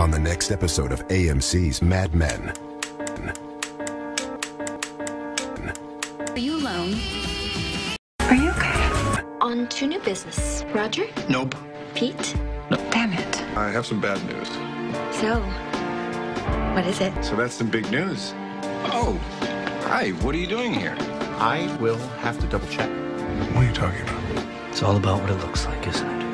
on the next episode of AMC's Mad Men. Are you alone? Are you okay? On to new business. Roger? Nope. Pete? No. Damn it. I have some bad news. So, what is it? So that's some big news. Oh, hi. What are you doing here? I will have to double check. What are you talking about? It's all about what it looks like, isn't it?